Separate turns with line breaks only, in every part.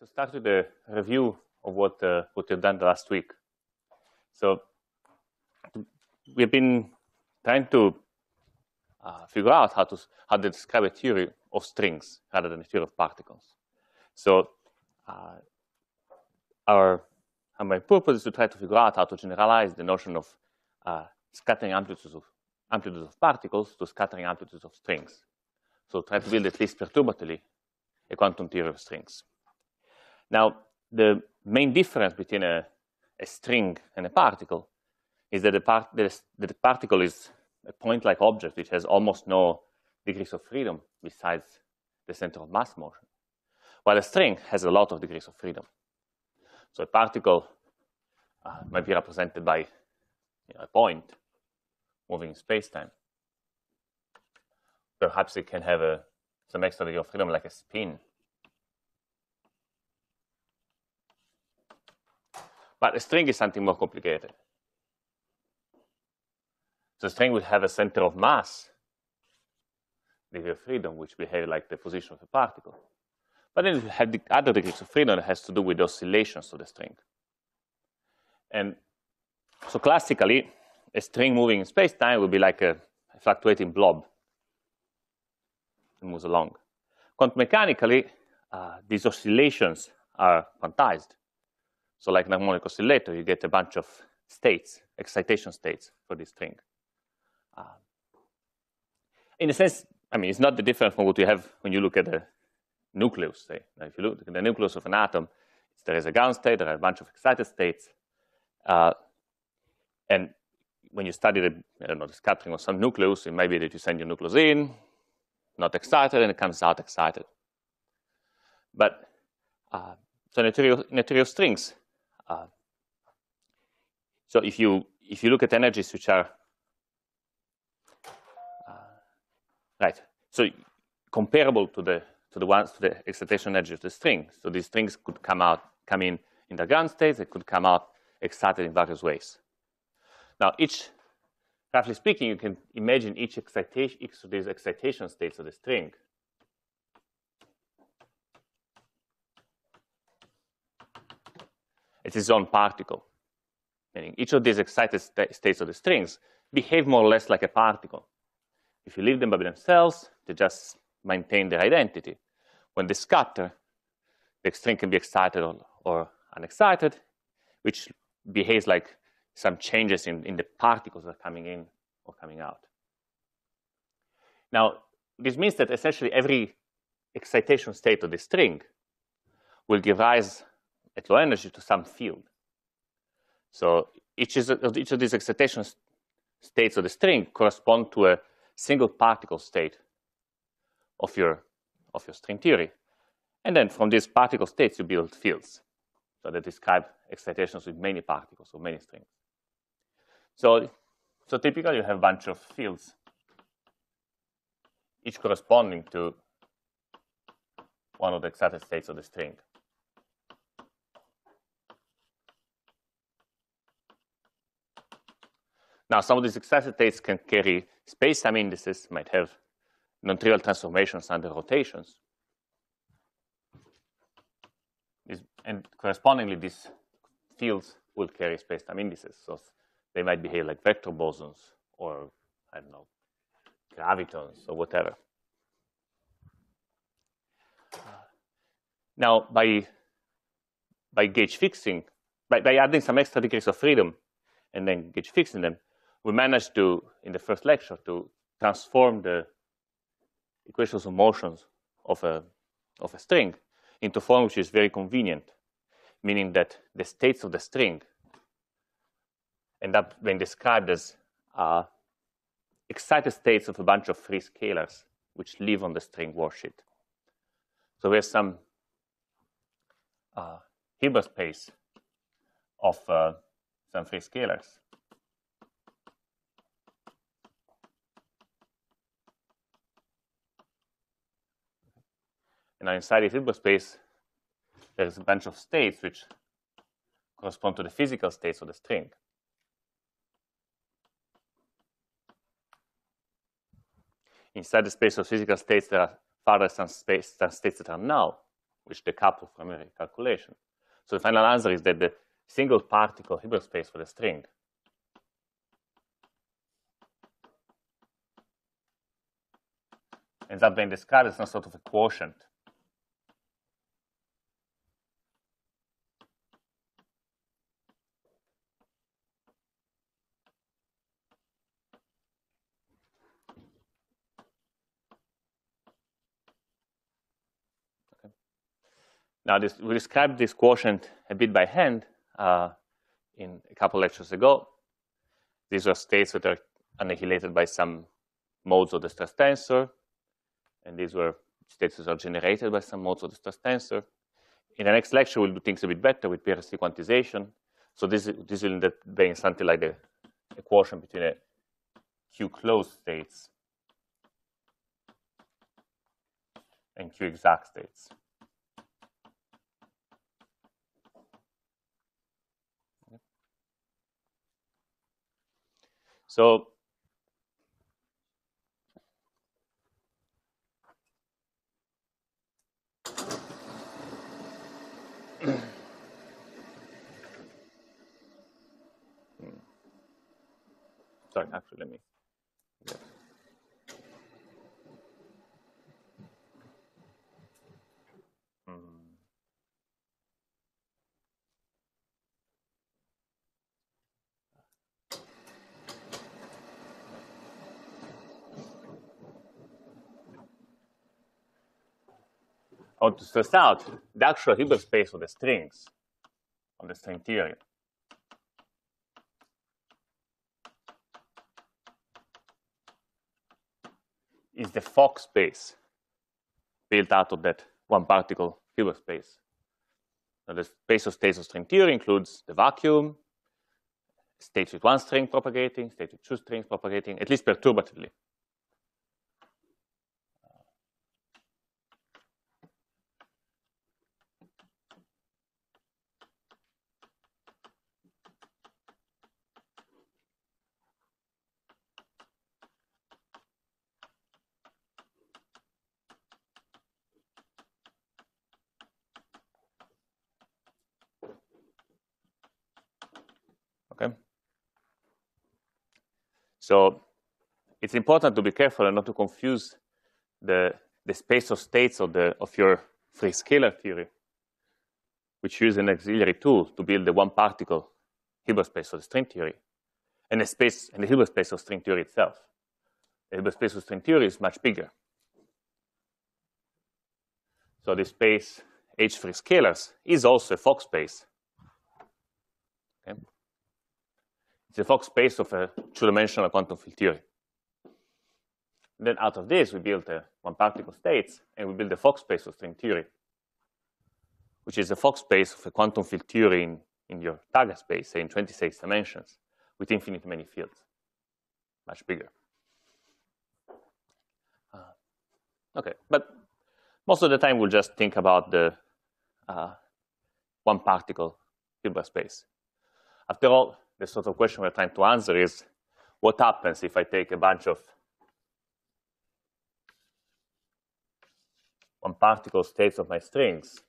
to start with a review of what uh, what we've done last week. So we've been trying to uh, figure out how to how to describe a theory of strings rather than a theory of particles. So uh, our my purpose is to try to figure out how to generalize the notion of uh, scattering amplitudes of amplitudes of particles to scattering amplitudes of strings. So try to build at least perturbatively a quantum theory of strings. Now, the main difference between a, a string and a particle is that the, part, the particle is a point-like object which has almost no degrees of freedom besides the center of mass motion, while a string has a lot of degrees of freedom. So a particle uh, might be represented by you know, a point moving in space-time. Perhaps it can have a, some extra degree of freedom like a spin But a string is something more complicated. So a string will have a center of mass, degree of freedom, which behave like the position of a particle. But then it will have the other degrees of freedom that has to do with oscillations of the string. And so classically, a string moving in space-time would be like a, a fluctuating blob. It moves along. Quantum mechanically, uh, these oscillations are quantized. So like an harmonic oscillator, you get a bunch of states, excitation states for this string. Uh, in a sense, I mean, it's not the difference from what you have when you look at the nucleus, say. Now, if you look at the nucleus of an atom, there is a ground state, there are a bunch of excited states. Uh, and when you study the, I don't know, the scattering of some nucleus, it might be that you send your nucleus in, not excited, and it comes out excited. But uh, so in a, in a of strings, uh, so if you if you look at energies which are uh, right, so comparable to the to the ones to the excitation energy of the string. So these strings could come out come in in the ground state. They could come out excited in various ways. Now each roughly speaking, you can imagine each excitation, each of these excitation states of the string it's its own particle. Meaning each of these excited st states of the strings behave more or less like a particle. If you leave them by themselves, they just maintain their identity. When they scatter, the string can be excited or, or unexcited, which behaves like some changes in, in the particles that are coming in or coming out. Now, this means that essentially every excitation state of the string will give rise at low energy to some field. So each, is, each of these excitation states of the string correspond to a single particle state of your, of your string theory. And then from these particle states, you build fields. So they describe excitations with many particles or many strings. So, so typically you have a bunch of fields, each corresponding to one of the excited states of the string. Now, some of these excited states can carry space-time indices, might have non-trivial transformations under rotations. and correspondingly, these fields will carry space-time indices. So they might behave like vector bosons or, I don't know, gravitons or whatever. Now, by, by gauge fixing, by, by adding some extra degrees of freedom and then gauge fixing them, we managed to, in the first lecture, to transform the equations of motions of a, of a string into form which is very convenient, meaning that the states of the string end up being described as uh, excited states of a bunch of free scalars which live on the string worldsheet. So we have some uh, Hilbert space of uh, some free scalars. And now inside this space, there's a bunch of states which correspond to the physical states of the string. Inside the space of physical states, there are further some space, some states that are null, which decouple from a calculation. So the final answer is that the single particle Hilbert space for the string ends up being described as some sort of a quotient Now, this, we described this quotient a bit by hand uh, in a couple lectures ago. These are states that are annihilated by some modes of the stress tensor, and these were states that are generated by some modes of the stress tensor. In the next lecture, we'll do things a bit better with BRST quantization. So this, this will end up being something like the equation between a Q closed states and Q exact states. So hmm. sorry, actually, let me. Or to stress out the actual Hilbert space of the strings on the string theory. is the Fock space built out of that one particle Hilbert space. Now, the space of states of string theory includes the vacuum, states with one string propagating, states with two strings propagating, at least perturbatively. So it's important to be careful and not to confuse the, the space of states of, the, of your free scalar theory, which uses an auxiliary tool to build the one particle Hilbert space of the string theory, and the space and the Hilbert space of string theory itself. The Hilbert space of string theory is much bigger. So this space H free scalars is also a Fock space. Okay. It's a Fock space of a two-dimensional quantum field theory. Then out of this, we built a one particle states, and we built a Fock space of string theory, which is a Fock space of a quantum field theory in, in your target space, say in 26 dimensions, with infinite many fields, much bigger. Uh, okay, but most of the time we'll just think about the uh, one particle Hilbert space. After all, the sort of question we're trying to answer is, what happens if I take a bunch of one particle states of my strings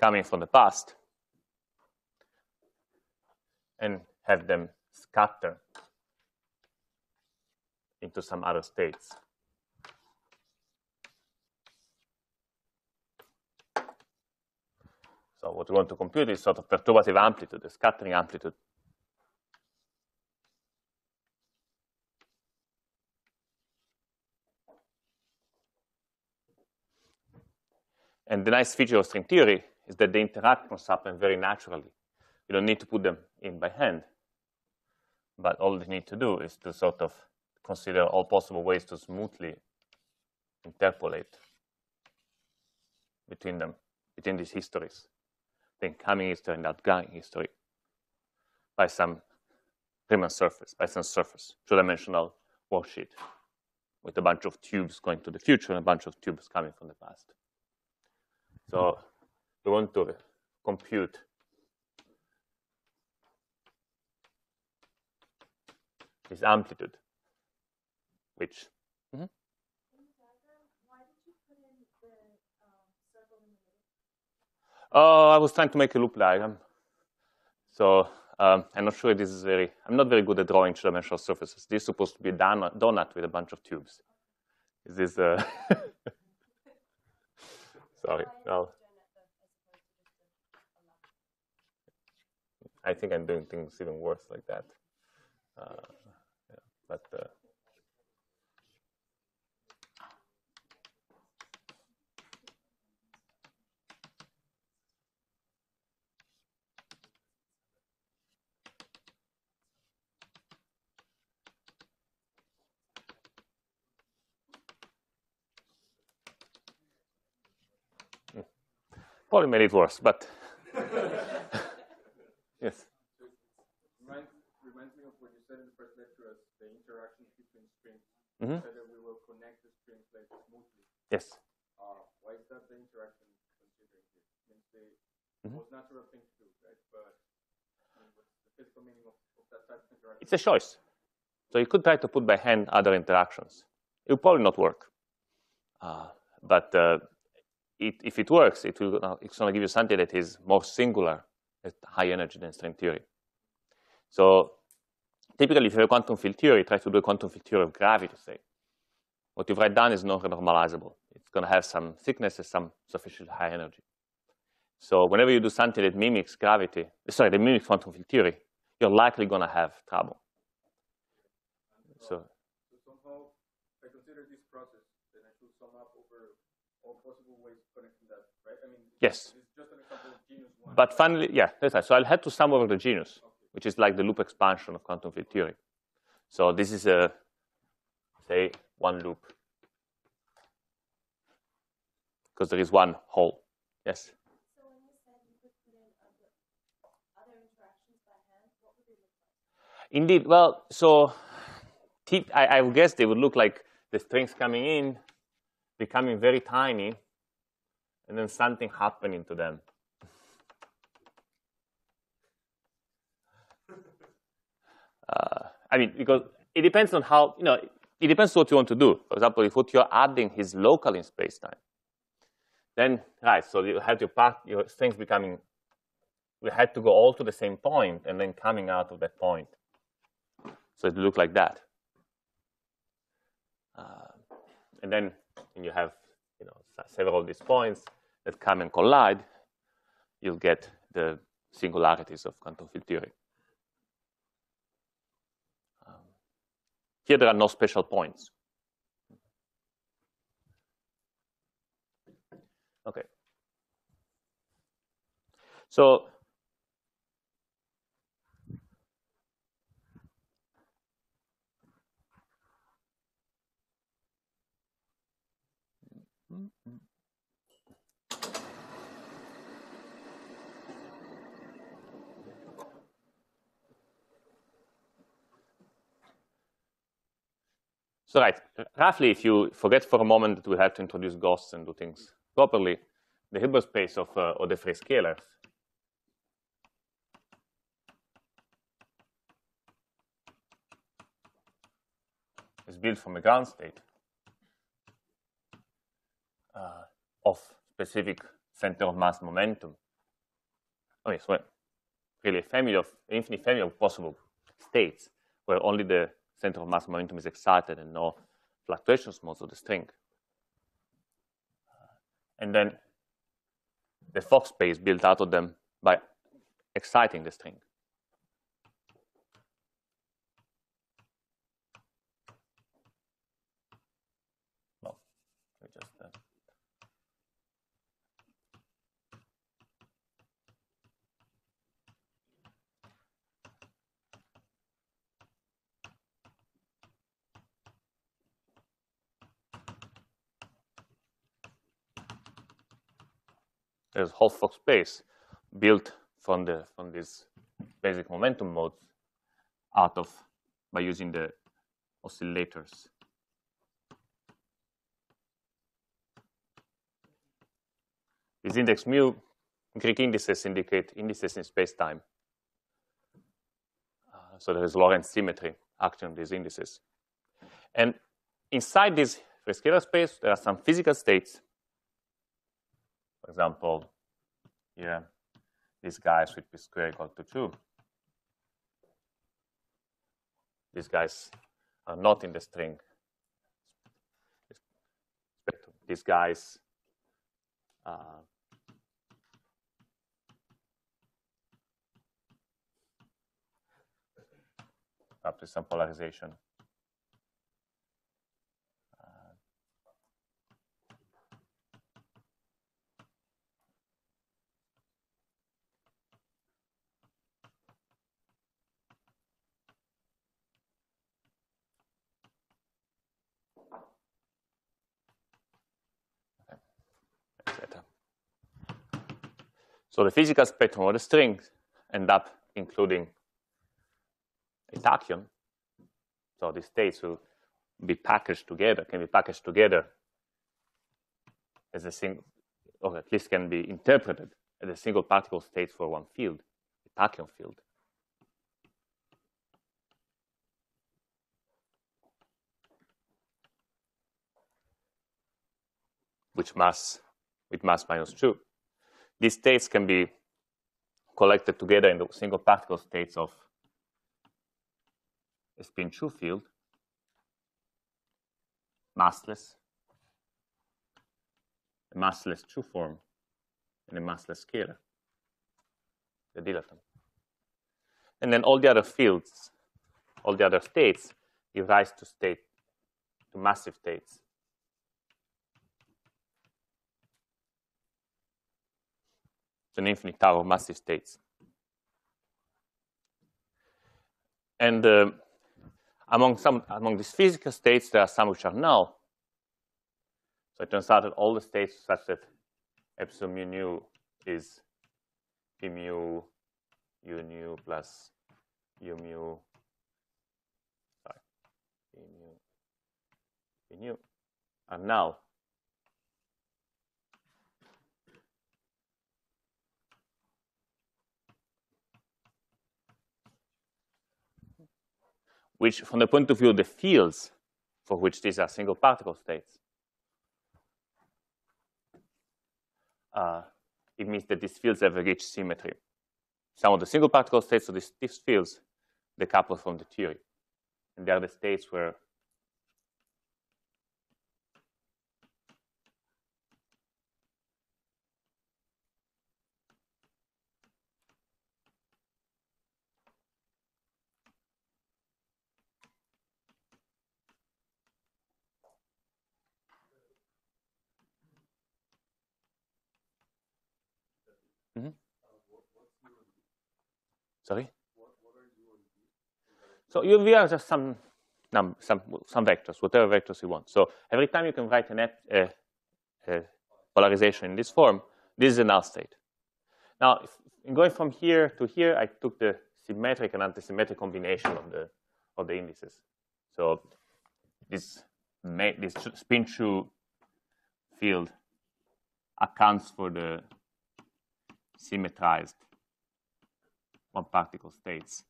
coming from the past and have them scatter into some other states. So what we want to compute is sort of perturbative amplitude, the scattering amplitude. And the nice feature of string theory is that the interactions happen very naturally. You don't need to put them in by hand. But all you need to do is to sort of consider all possible ways to smoothly interpolate between them, between these histories, the incoming history and outgoing history by some Riemann surface, by some surface, two-dimensional worldsheet with a bunch of tubes going to the future and a bunch of tubes coming from the past. So we want to compute this amplitude, which Oh, I was trying to make a loop diagram. So um, I'm not sure this is very, I'm not very good at drawing two-dimensional surfaces. This is supposed to be a donut with a bunch of tubes. Is this, uh, sorry, no. I think I'm doing things even worse like that. Uh, yeah, but uh, Probably made it worse, but yes.
Reminds, reminds me of what you said in the first lecture as the interactions between strings.
Mm -hmm.
That we will connect the strings like smoothly.
Yes.
Uh, why is that the interaction considering? It means the mm -hmm. most natural thing to do, right? But I mean, what's the physical meaning of, of that type of interaction?
It's a choice. So you could try to put by hand other interactions. It would probably not work. Uh, but uh, it, if it works, it will, uh, it's going to give you something that is more singular at high energy than string theory. So typically, if you have a quantum field theory, try to do a quantum field theory of gravity, say. What you've write down is not normalizable. It's going to have some thickness and some sufficiently high energy. So whenever you do something that mimics gravity, sorry, that mimics quantum field theory, you're likely going to have trouble.
So, so somehow, I consider this process, then I should sum up over all possible ways of connecting that, right? I mean,
yes.
just an example of genus one.
But finally, yeah, that's right. So I'll have to sum over the genus, okay. which is like the loop expansion of quantum field theory. So this is a, say, one loop. Because there is one hole. Yes?
So you you could other hand, what would they look like?
Indeed. Well, so I, I guess they would look like the strings coming in becoming very tiny, and then something happening to them. Uh, I mean, because it depends on how, you know, it depends what you want to do. For example, if what you're adding is local in space-time, then, right, so you have your part, your strings becoming, we had to go all to the same point and then coming out of that point. So it look like that. Uh, and then and you have you know, several of these points that come and collide, you'll get the singularities of quantum field theory. Here there are no special points. Okay. So So right, roughly, if you forget for a moment that we have to introduce ghosts and do things properly, the Hilbert space of, uh, free scalars is built from a ground state uh, of specific center of mass momentum. Oh yes, well, really a family of infinite family of possible states where only the center of mass momentum is excited and no fluctuations modes of the string. And then the Fock space built out of them by exciting the string. There's whole Fock space built from the from these basic momentum modes out of by using the oscillators. This index mu, Greek indices indicate indices in space-time. Uh, so there is Lorentz symmetry acting on these indices. And inside this scalar space, there are some physical states. For example, here, these guys with be square equal to 2. These guys are not in the string. These guys uh, up to some polarization. So the physical spectrum of the string end up including a tachyon. So the states will be packaged together, can be packaged together as a single, or at least can be interpreted as a single particle state for one field, a tachyon field. Which mass with mass minus two. These states can be collected together in the single particle states of a spin 2 field, massless, a massless 2 form, and a massless scalar, the dilaton. And then all the other fields, all the other states give rise to state, to massive states. An infinite tower of massive states. And uh, among some among these physical states, there are some which are null. So it turns out that all the states such that epsilon mu nu is p mu u nu plus u mu sorry p mu p nu are null. Which from the point of view of the fields for which these are single particle states, uh, it means that these fields have a rich symmetry. Some of the single particle states of these, these fields decouple from the theory. And they are the states where Sorry? So you are just some, num, some, some vectors, whatever vectors you want. So every time you can write a, polarization in this form, this is a null state. Now, if, in going from here to here, I took the symmetric and antisymmetric combination of the of the indices. So this this spin 2 field accounts for the symmetrized one particle states.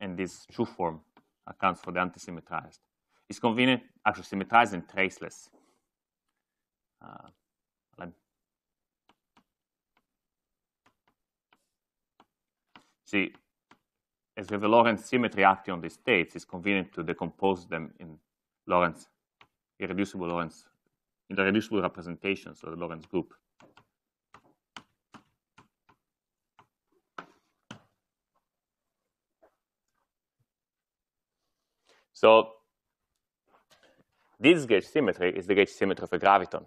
And this true form accounts for the antisymmetrized. It's convenient, actually symmetrized and traceless. Uh, see, as we have a Lorentz symmetry acting on these states, it's convenient to decompose them in Lorentz, irreducible Lorentz, in the reducible representations of the Lorentz group. So this gauge symmetry is the gauge symmetry of a graviton.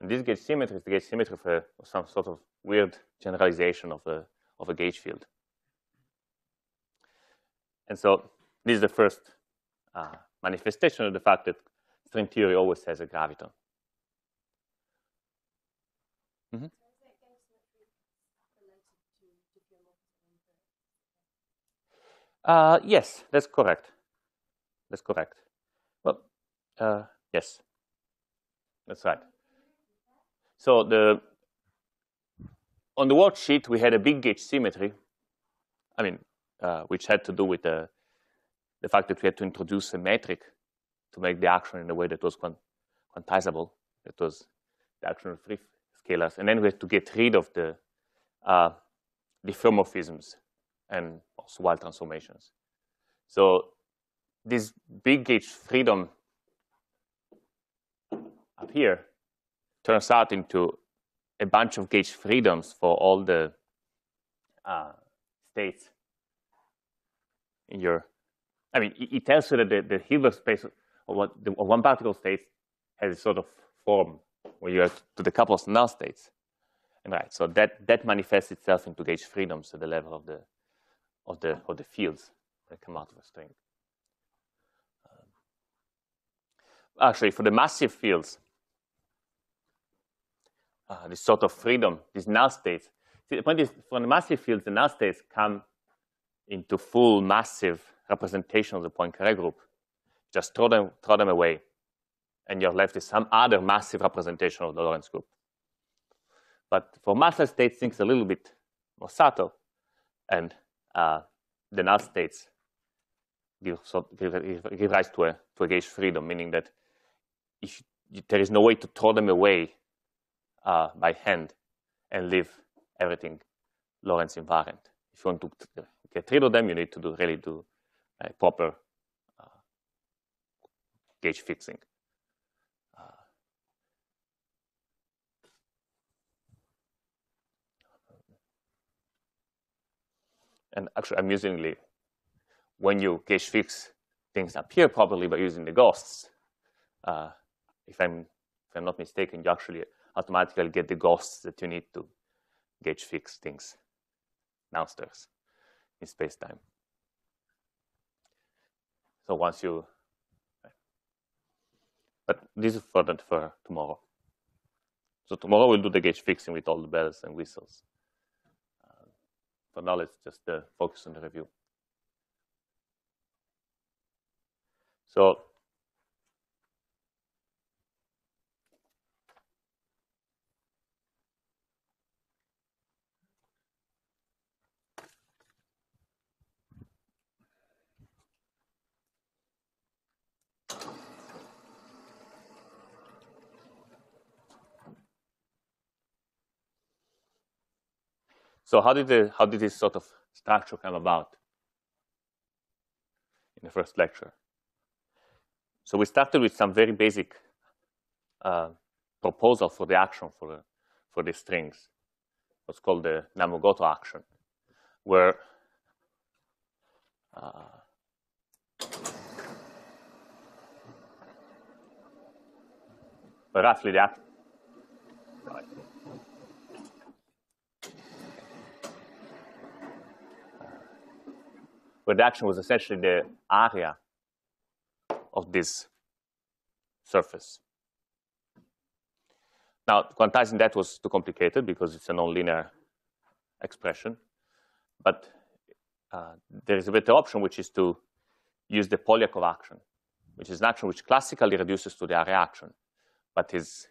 And this gauge symmetry is the gauge symmetry of, a, some sort of weird generalization of a, of a gauge field. And so this is the first uh, manifestation of the fact that string theory always has a graviton. Mm -hmm. Uh, yes, that's correct. That's correct. Well, uh, yes, that's right. So the on the worldsheet we had a big gauge symmetry I mean, uh, which had to do with the, the fact that we had to introduce a metric to make the action in a way that was quant quantizable, that was the action of three scalars. And then we had to get rid of the uh, diffeomorphisms and also Weyl transformations. So this big gauge freedom up here turns out into a bunch of gauge freedoms for all the uh, states in your, I mean, it, it tells you that the, the Hilbert space of, what the, of one particle state has a sort of form where you have to decouples null states. And right, so that, that manifests itself into gauge freedoms at the level of the, of the, of the fields that come out of a string. Um, actually, for the massive fields, uh, this sort of freedom, these null states. See, the point is, for the massive fields, the null states come into full massive representation of the Poincare group. Just throw them, throw them away, and you're left with some other massive representation of the Lorentz group. But for massless states, things a little bit more subtle, and uh, the null states give, give, give, rise to a, to a gauge freedom, meaning that if there is no way to throw them away uh, by hand and leave everything Lorentz invariant. If you want to get rid of them, you need to do really do a proper uh, gauge fixing. And actually, amusingly, when you gauge fix things appear properly by using the ghosts, uh, if I'm if I'm not mistaken, you actually automatically get the ghosts that you need to gauge fix things downstairs in space-time. So once you, but this is for, that for tomorrow. So tomorrow we'll do the gauge fixing with all the bells and whistles. For now, let's just uh, focus on the review. So So how did, the, how did this sort of structure come about in the first lecture? So we started with some very basic uh, proposal for the action for, for the strings, what's called the Nambu-Goto action, where uh, roughly the reduction was essentially the area of this surface. Now, quantizing that was too complicated because it's a nonlinear expression. But uh, there is a better option, which is to use the Polyakov action, which is an action which classically reduces to the area action, but is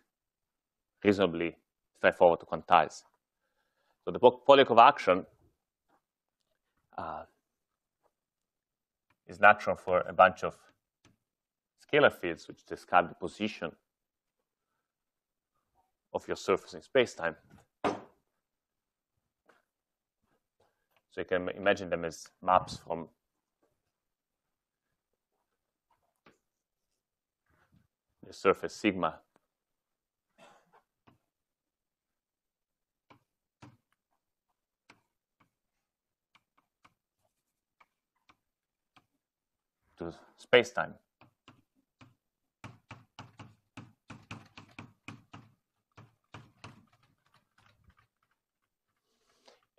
reasonably straightforward to quantize. So the Polyakov action uh, is natural for a bunch of scalar fields which describe the position of your surface in spacetime. So you can imagine them as maps from the surface sigma to space-time.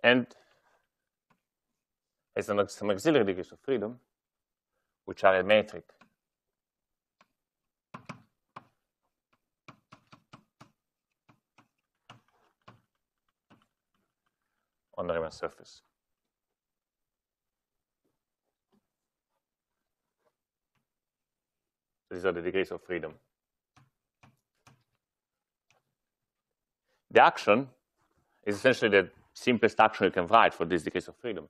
And as some auxiliary degrees of freedom, which are a metric. on the Riemann surface. These are the degrees of freedom. The action is essentially the simplest action you can write for these degrees of freedom.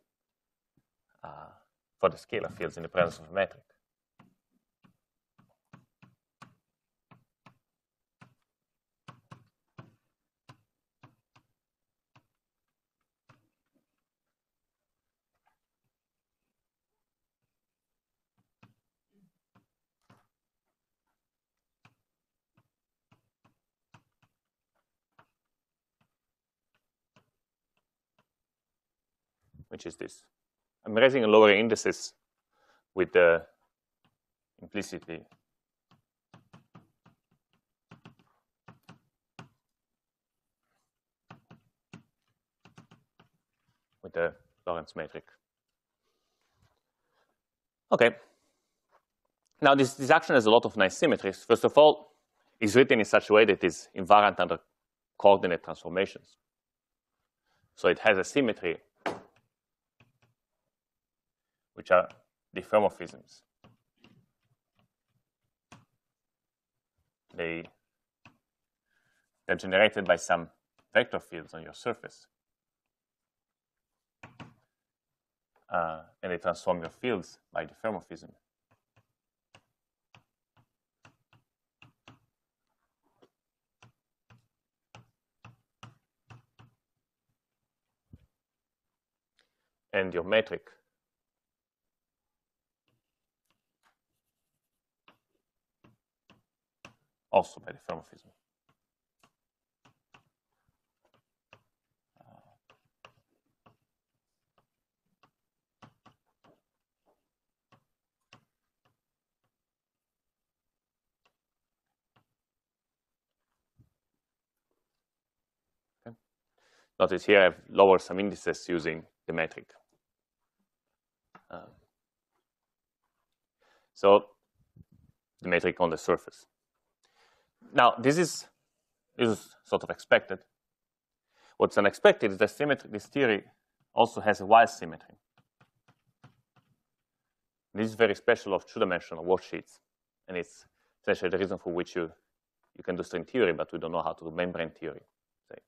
uh, for the scalar fields in the presence of a metric. Which is this. I'm raising and lowering indices with the implicitly with the Lorentz metric. Okay. Now this, this action has a lot of nice symmetries. First of all, it's written in such a way that it is invariant under coordinate transformations. So it has a symmetry which are diffeomorphisms. They, they're generated by some vector fields on your surface. Uh, and they transform your fields by diffeomorphism. And your metric also by diffeomorphism. Okay. Notice here I've lowered some indices using the metric. Um, so the metric on the surface. Now, this is, this is sort of expected. What's unexpected is that symmetry, this theory also has a Weyl's symmetry. This is very special of two-dimensional worldsheets, and it's essentially the reason for which you, you can do string theory, but we don't know how to do membrane theory. Say.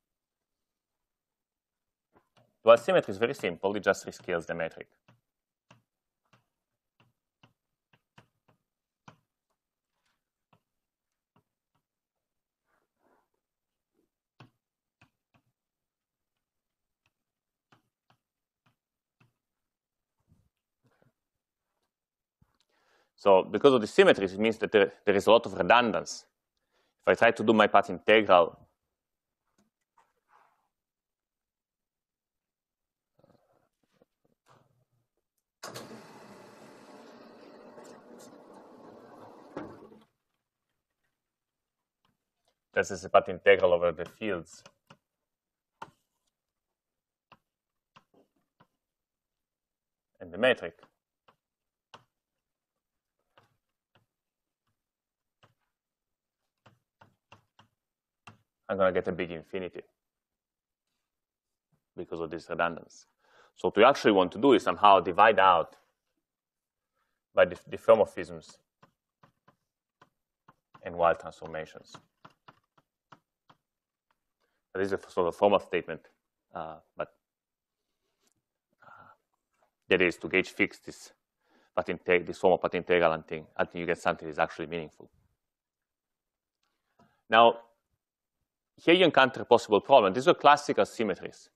Weyl's symmetry is very simple. It just rescales the metric. So because of the symmetries, it means that there, there is a lot of redundance. If I try to do my path integral This is a path integral over the fields. And the metric. I'm going to get a big infinity because of this redundance. So what we actually want to do is somehow divide out by the diffeomorphisms and Weyl transformations. This is a sort of formal statement, uh, but uh, that is to gauge fix this path integ this form of path integral until, until you get something that is actually meaningful. Now, here you encounter a possible problem. These are classical symmetries.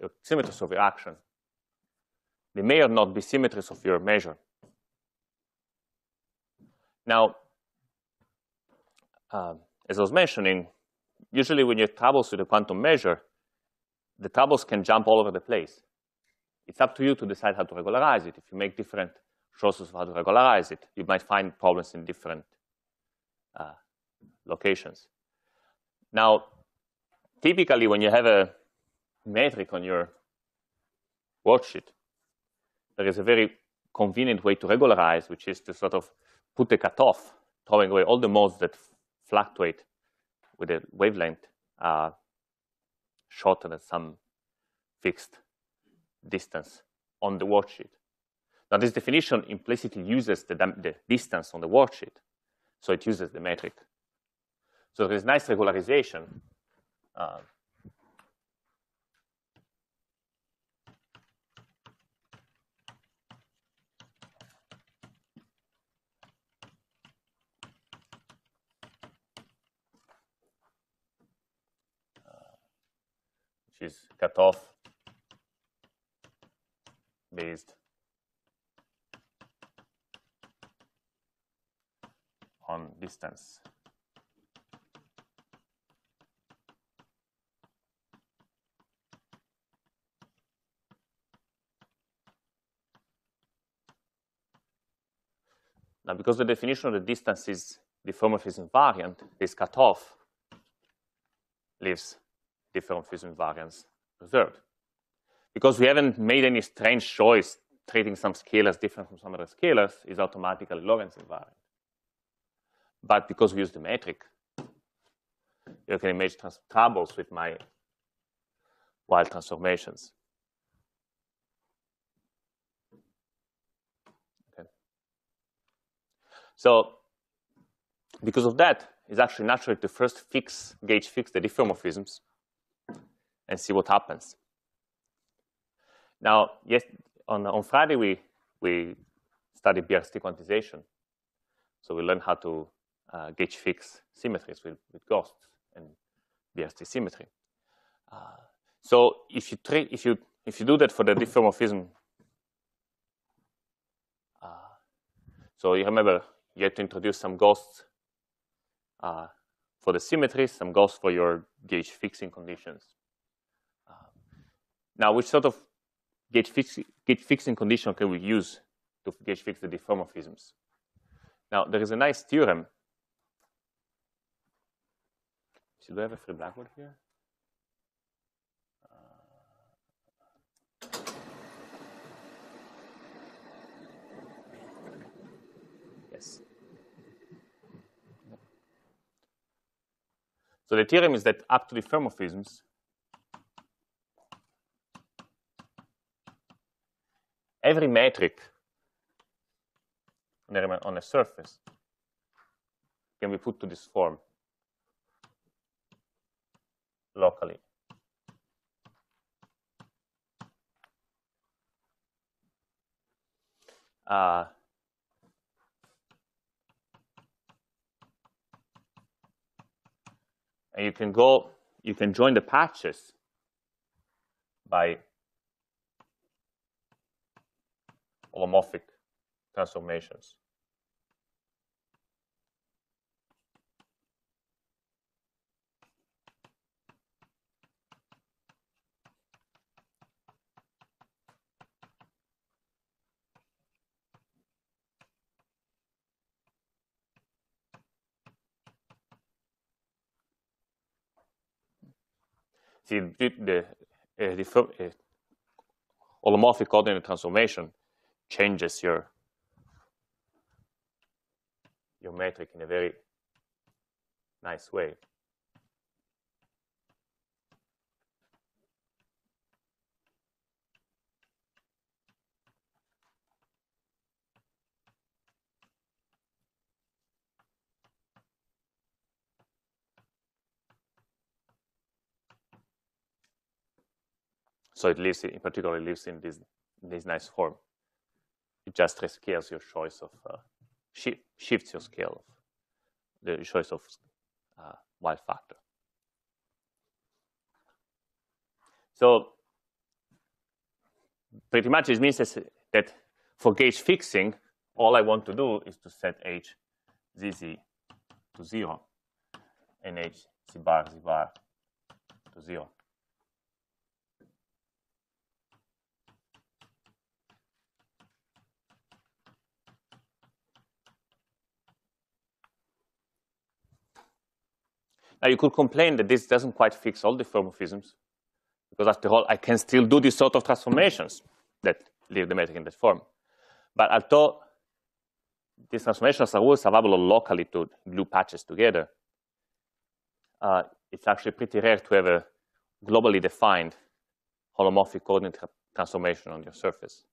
They're symmetries of your action. They may or not be symmetries of your measure. Now, uh, as I was mentioning, usually when you have troubles with a quantum measure, the troubles can jump all over the place. It's up to you to decide how to regularize it. If you make different choices of how to regularize it, you might find problems in different uh, locations. Now, typically when you have a metric on your worldsheet, there is a very convenient way to regularize, which is to sort of put a cutoff, throwing away all the modes that fluctuate with a wavelength uh, shorter than some fixed distance on the worldsheet. Now, this definition implicitly uses the, the distance on the worldsheet, so it uses the metric. So there's nice regularization. Um, uh, which is cutoff based on distance. Now, because the definition of the distance is diffeomorphism invariant, this cutoff leaves diffeomorphism invariance reserved. Because we haven't made any strange choice treating some scalars different from some other scalars is automatically Lorentz invariant. But because we use the metric, you can imagine troubles with my Weyl transformations. So because of that, it's actually natural to first fix, gauge fix the diffeomorphisms and see what happens. Now, yes, on, on Friday, we, we studied BRST quantization. So we learned how to uh, gauge fix symmetries with, with ghosts and BRST symmetry. Uh, so if you, if, you, if you do that for the diffeomorphism, uh, so you remember you have to introduce some ghosts uh, for the symmetry, some ghosts for your gauge fixing conditions. Uh, now, which sort of gauge, fix, gauge fixing condition can we use to gauge fix the diffeomorphisms? Now, there is a nice theorem. Do I have a free blackboard here? So the theorem is that up to the diffeomorphisms, every metric on a surface can be put to this form locally. Uh, And you can go, you can join the patches by holomorphic transformations. The, uh, the uh, holomorphic coordinate transformation changes your your metric in a very nice way. So it lives, in particular, lives in this, this nice form. It just rescales your choice of, uh, shi shifts your scale of the choice of uh, Weyl factor. So pretty much it means that for gauge fixing, all I want to do is to set h zz to 0 and h z bar z bar to 0. Now, you could complain that this doesn't quite fix all the diffeomorphisms, because after all, I can still do these sort of transformations that leave the metric in that form. But although these transformations are always available locally to glue patches together, uh, it's actually pretty rare to have a globally defined holomorphic coordinate transformation on your surface.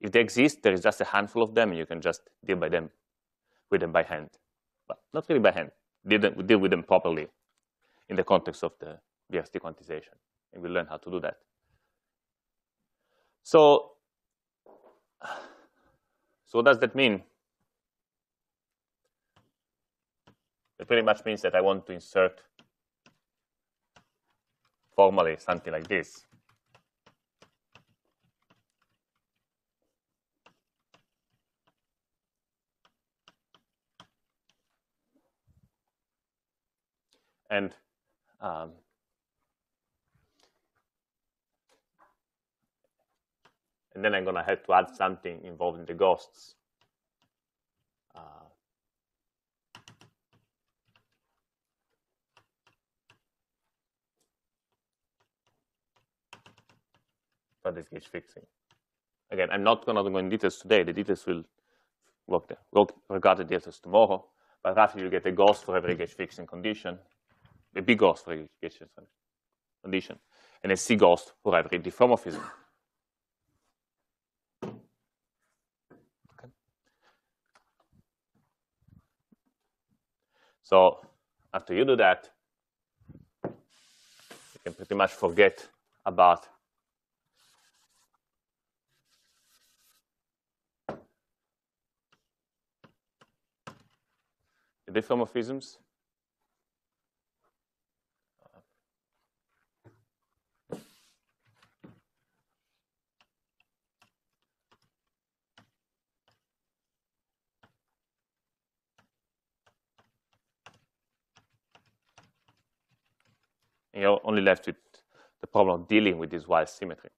If they exist, there is just a handful of them, and you can just deal by them with them by hand. But not really by hand didn't deal with them properly in the context of the BRST quantization. And we learn how to do that. So, so what does that mean? It pretty much means that I want to insert formally something like this. And um, and then I'm going to have to add something involving the ghosts. Uh, for this gauge fixing. Again, I'm not going to go in details today. The details will work, the, work regard the details tomorrow. But roughly, you get a ghost for every gauge fixing condition a big ghost for education condition, and a C ghost for every diffeomorphism. So after you do that, you can pretty much forget about the diffeomorphisms you're only left with the problem of dealing with this Weyl symmetry.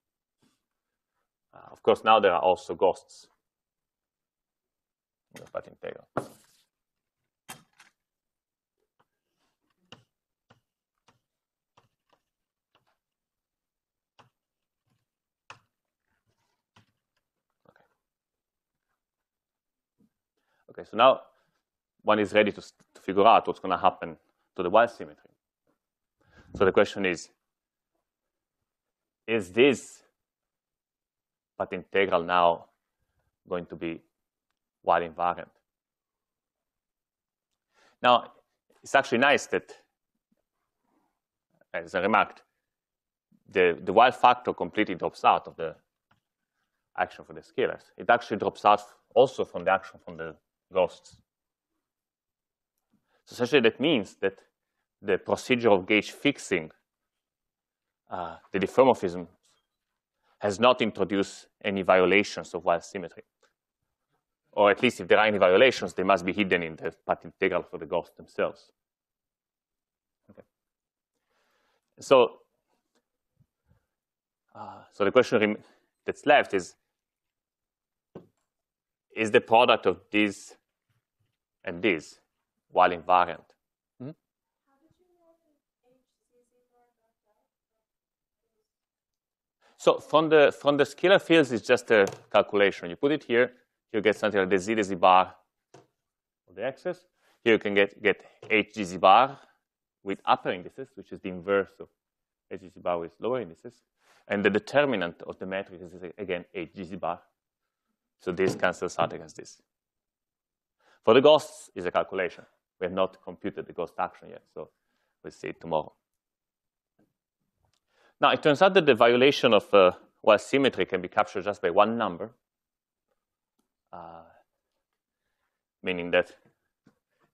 Uh, of course, now there are also ghosts in the integral. Okay. Okay, so now one is ready to, to figure out what's going to happen to the Weyl symmetry. So the question is, is this path integral now going to be Weyl invariant? Now, it's actually nice that, as I remarked, the, the Weyl factor completely drops out of the action for the scalars. It actually drops out also from the action from the ghosts. So essentially that means that the procedure of gauge fixing, uh, the diffeomorphism, has not introduced any violations of Weyl symmetry. Or at least if there are any violations, they must be hidden in the path integral for the ghosts themselves. Okay. So, uh, so the question that's left is, is the product of this and this Weyl invariant? So from the from the scalar fields, it's just a calculation. You put it here, you get something like the z, the z bar of the axis. Here you can get get h g z bar with upper indices, which is the inverse of h g z bar with lower indices. And the determinant of the matrix is again h g z bar. So this cancels out against this. For the ghosts is a calculation. We have not computed the ghost action yet, so we'll see it tomorrow. Now, it turns out that the violation of uh, Weyl symmetry can be captured just by one number, uh, meaning that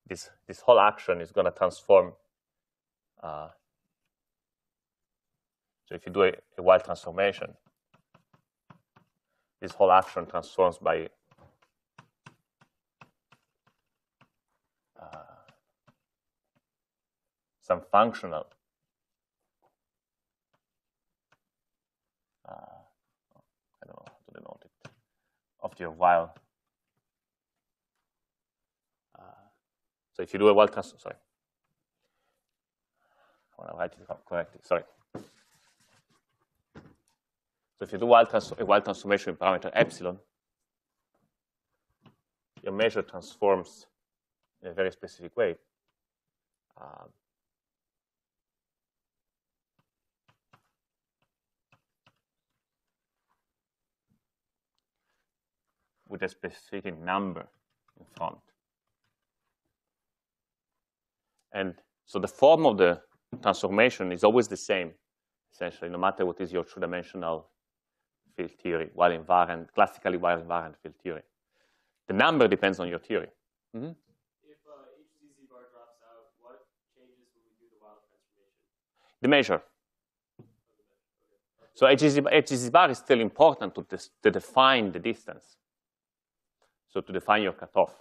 this, this whole action is going to transform. Uh, so if you do a, a Weyl transformation, this whole action transforms by uh, some functional of your Weyl. Uh, so if you do a Weyl transform, sorry, I write it correctly, sorry. So if you do trans a Weyl transformation with parameter epsilon, your measure transforms in a very specific way. Um, with a specific number in front. And so the form of the transformation is always the same, essentially, no matter what is your two-dimensional field theory, Weyl invariant, classically Weyl invariant field theory. The number depends on your theory.
Mm -hmm. If uh, HZZ bar drops out, what changes when we do the Weyl transformation?
The measure. So HGZ bar is still important to, to define the distance. So to define your cutoff.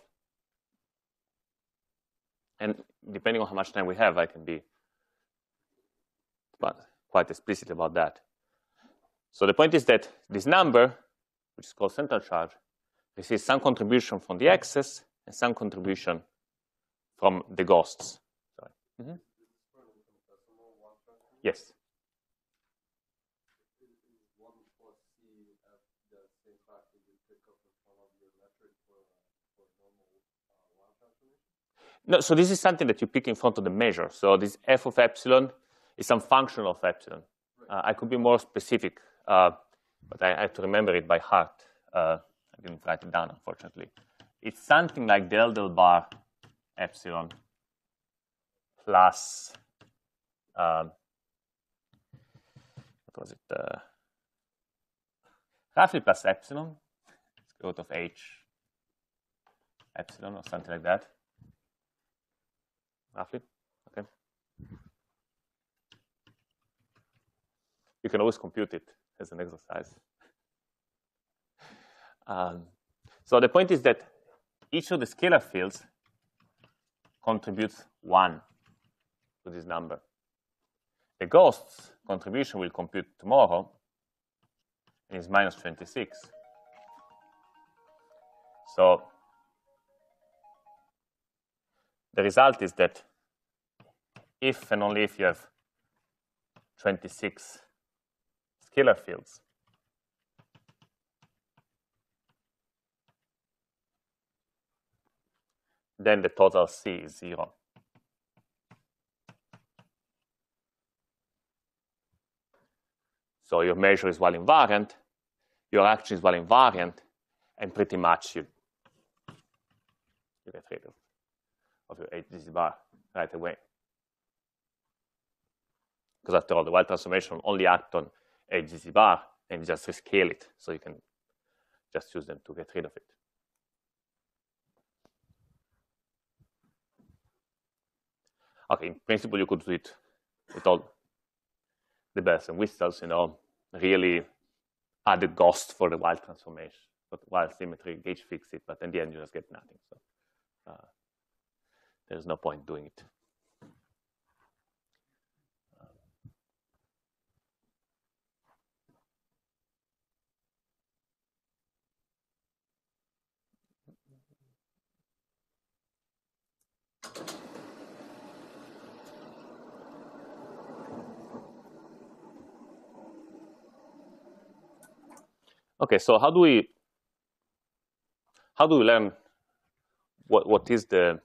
And depending on how much time we have, I can be quite explicit about that. So the point is that this number, which is called central charge, receives some contribution from the excess and some contribution from the ghosts. Sorry. Mm -hmm. Yes. No, so this is something that you pick in front of the measure. So this f of epsilon is some function of epsilon. Uh, I could be more specific, uh, but I, have to remember it by heart. Uh, I didn't write it down, unfortunately. It's something like del del bar epsilon plus, um, what was it? Uh, roughly plus epsilon, square root of h epsilon or something like that roughly. Okay. You can always compute it as an exercise. Um, so the point is that each of the scalar fields contributes one to this number. The ghost's contribution will compute tomorrow and is minus 26. So the result is that if and only if you have 26 scalar fields, then the total C is zero. So your measure is Weyl invariant, your action is Weyl invariant, and pretty much you, you get rid of of your HGZ bar right away. Because after all, the Weyl transformation only act on HGZ bar and just rescale it. So you can just use them to get rid of it. Okay, in principle, you could do it with all the bells and whistles, you know, really add a ghost for the Weyl transformation. But Weyl symmetry, gauge fix it, but in the end, you just get nothing. So uh, there's no point doing it. Okay, so how do we how do we learn what what is the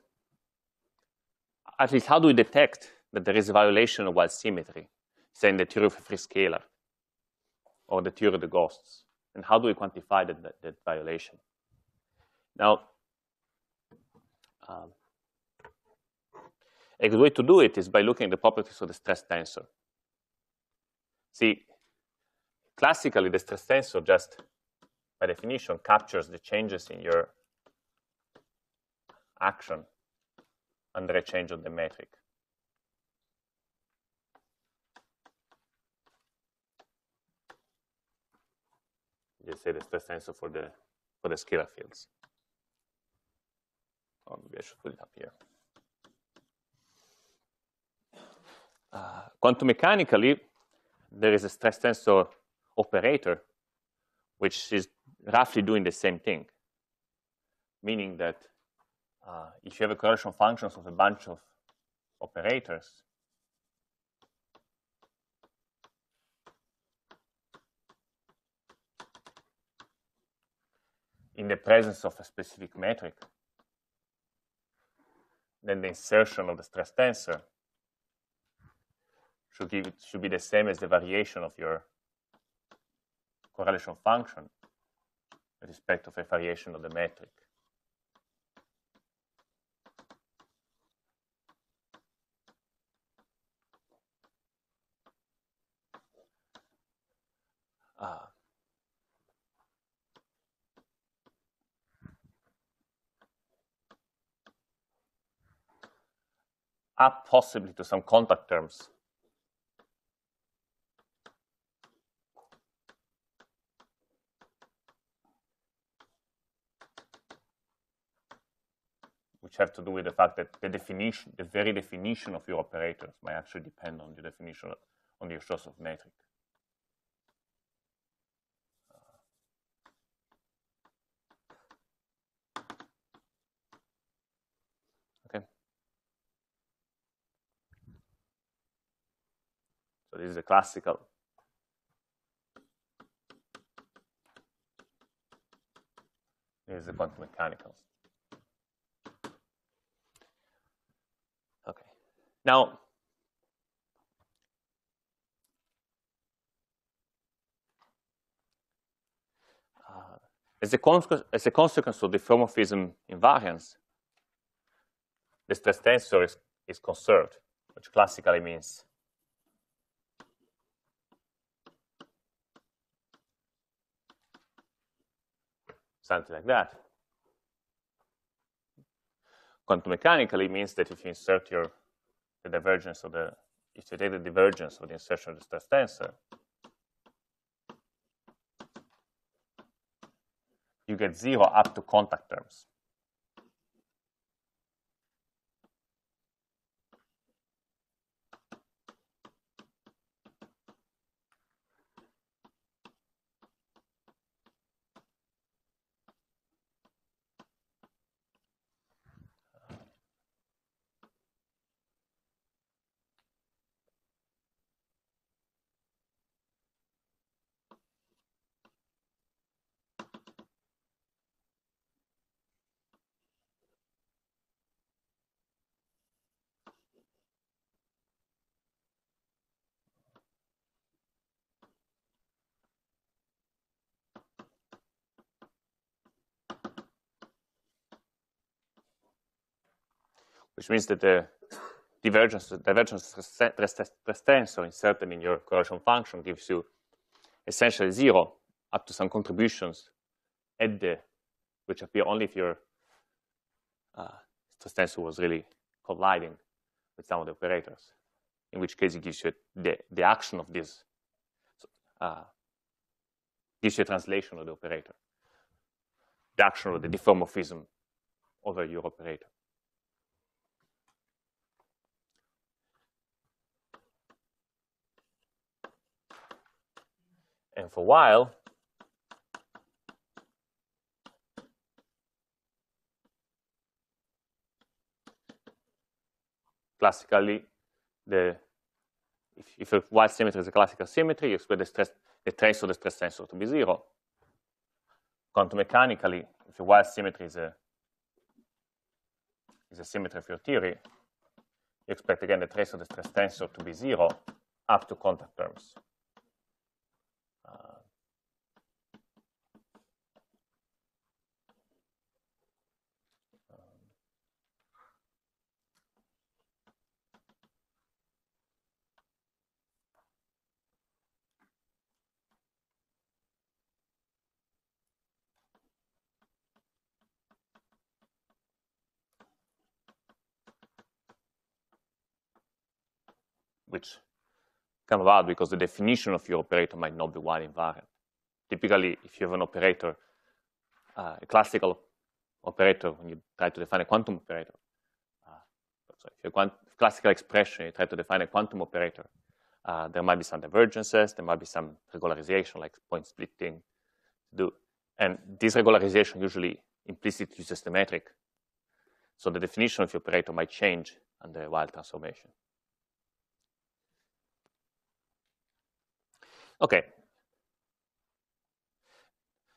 at least how do we detect that there is a violation of Weyl symmetry, say in the theory of a free scalar or the theory of the ghosts? And how do we quantify that, that, that violation? Now, um, a good way to do it is by looking at the properties of the stress tensor. See, classically, the stress tensor just, by definition, captures the changes in your action under a change of the metric. Just say the stress tensor for the for the scalar fields. Oh, maybe I should put it up here. Uh, quantum mechanically, there is a stress tensor operator, which is roughly doing the same thing, meaning that uh, if you have a correlation functions of a bunch of operators, in the presence of a specific metric, then the insertion of the stress tensor should, give should be the same as the variation of your correlation function with respect of a variation of the metric. Ah. up possibly to some contact terms which have to do with the fact that the definition, the very definition of your operators might actually depend on the definition of, on your source of metric. Uh. Okay. So this is a classical This is the quantum mechanical. Now, as, a as a consequence of the homomorphism invariance, the stress tensor is, is conserved, which classically means something like that. Quantum mechanically means that if you insert your the divergence of the if you take the divergence of the insertion of the stress tensor, you get zero up to contact terms. Which means that the divergence, divergence stress tensor inserted in your correlation function gives you essentially zero up to some contributions at the, which appear only if your uh, stress tensor was really colliding with some of the operators, in which case it gives you the, the action of this, uh, gives you a translation of the operator, the action of the diffeomorphism over your operator. And for Weyl, classically, the if, if a Weyl symmetry is a classical symmetry, you expect the stress, the trace of the stress tensor to be zero. Quantum mechanically, if a Weyl symmetry is a is a symmetry of your theory, you expect again the trace of the stress tensor to be zero up to contact terms. Which come about because the definition of your operator might not be Weyl invariant. Typically, if you have an operator, uh, a classical operator, when you try to define a quantum operator, uh, so if you have a classical expression, you try to define a quantum operator, uh, there might be some divergences, there might be some regularization, like point splitting. Do and this regularization usually implicitly uses the metric. So the definition of the operator might change under a Weyl transformation. Okay.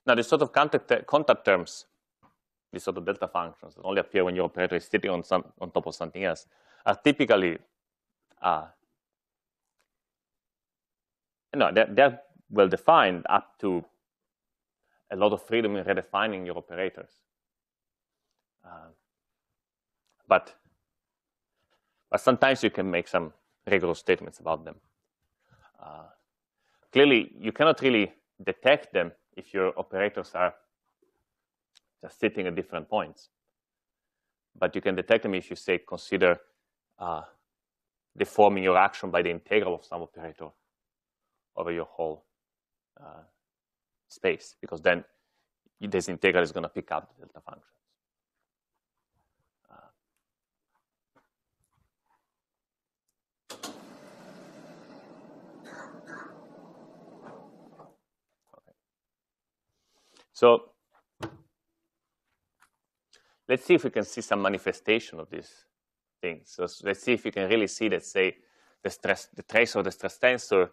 Now, this sort of contact, contact terms, these sort of delta functions that only appear when your operator is sitting on some on top of something else, are typically uh, no, they're, they're well defined up to a lot of freedom in redefining your operators. Uh, but, but sometimes you can make some rigorous statements about them. Uh, clearly, you cannot really detect them if your operators are just sitting at different points. But you can detect them if you say consider uh, deforming your action by the integral of some operator over your whole uh, space, because then this integral is going to pick up the delta functions. So let's see if we can see some manifestation of these things. So let's see if we can really see that, say, the stress, the trace of the stress tensor